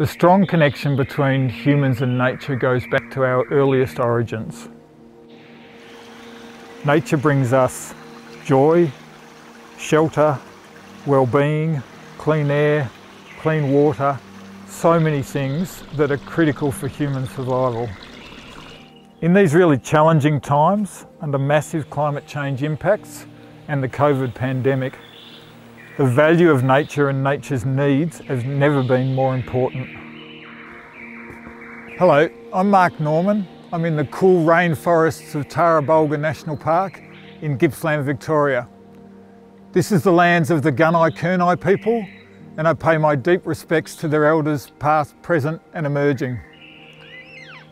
The strong connection between humans and nature goes back to our earliest origins. Nature brings us joy, shelter, well-being, clean air, clean water, so many things that are critical for human survival. In these really challenging times, under massive climate change impacts and the COVID pandemic, the value of nature and nature's needs has never been more important. Hello, I'm Mark Norman. I'm in the cool rainforests of Tarra Bulga National Park in Gippsland, Victoria. This is the lands of the Gunaikurnai people and I pay my deep respects to their elders past, present and emerging.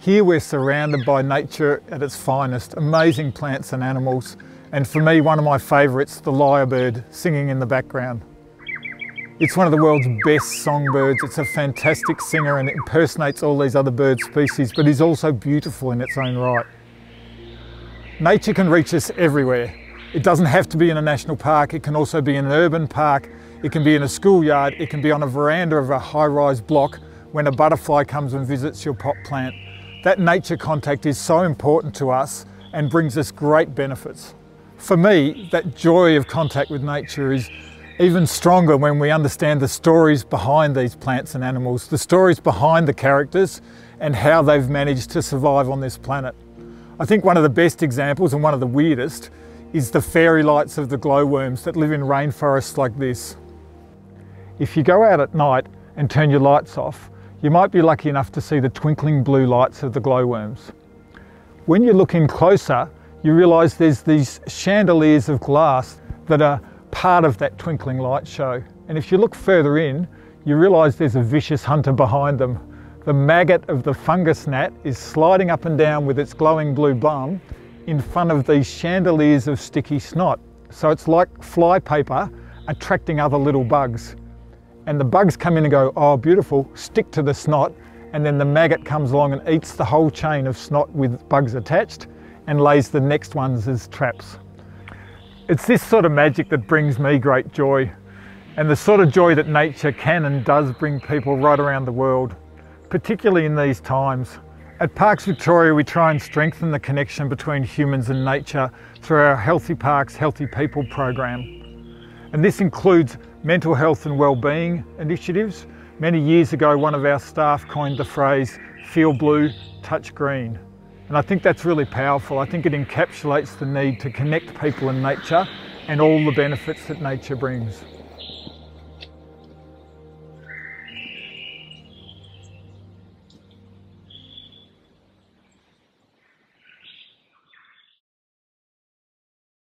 Here we're surrounded by nature at its finest, amazing plants and animals, and for me one of my favourites, the lyrebird, singing in the background. It's one of the world's best songbirds. It's a fantastic singer and impersonates all these other bird species, but is also beautiful in its own right. Nature can reach us everywhere. It doesn't have to be in a national park, it can also be in an urban park, it can be in a schoolyard, it can be on a veranda of a high-rise block when a butterfly comes and visits your pot plant. That nature contact is so important to us and brings us great benefits. For me, that joy of contact with nature is even stronger when we understand the stories behind these plants and animals, the stories behind the characters and how they've managed to survive on this planet. I think one of the best examples and one of the weirdest is the fairy lights of the glowworms that live in rainforests like this. If you go out at night and turn your lights off, you might be lucky enough to see the twinkling blue lights of the glowworms. When you look in closer, you realise there's these chandeliers of glass that are part of that twinkling light show. And if you look further in, you realise there's a vicious hunter behind them. The maggot of the fungus gnat is sliding up and down with its glowing blue bum in front of these chandeliers of sticky snot. So it's like flypaper attracting other little bugs and the bugs come in and go, oh, beautiful, stick to the snot, and then the maggot comes along and eats the whole chain of snot with bugs attached and lays the next ones as traps. It's this sort of magic that brings me great joy and the sort of joy that nature can and does bring people right around the world, particularly in these times. At Parks Victoria, we try and strengthen the connection between humans and nature through our Healthy Parks, Healthy People program. And this includes mental health and well-being initiatives. Many years ago, one of our staff coined the phrase, feel blue, touch green. And I think that's really powerful. I think it encapsulates the need to connect people and nature and all the benefits that nature brings.